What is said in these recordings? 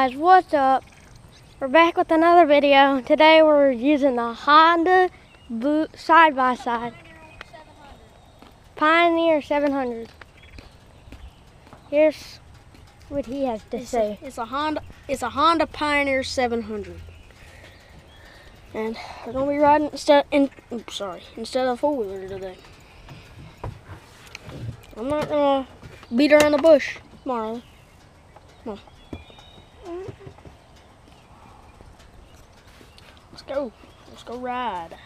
guys, what's up? We're back with another video. Today we're using the Honda Blue side by side Pioneer 700. Here's what he has to It's say. a, it's a Honda. It's a Honda Pioneer 700, and we're gonna be riding instead. In, oops, sorry, instead of four wheeler today. I'm not gonna beat around the bush, Marley. Come Let's go. Let's go ride.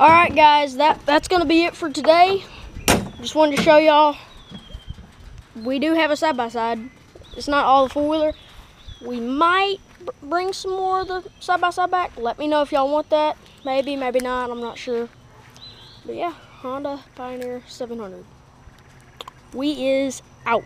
All right, guys, that that's gonna be it for today. Just wanted to show y'all we do have a side by side. It's not all the four wheeler. We might bring some more of the side by side back. Let me know if y'all want that. Maybe, maybe not. I'm not sure. But yeah, Honda Pioneer 700. We is out.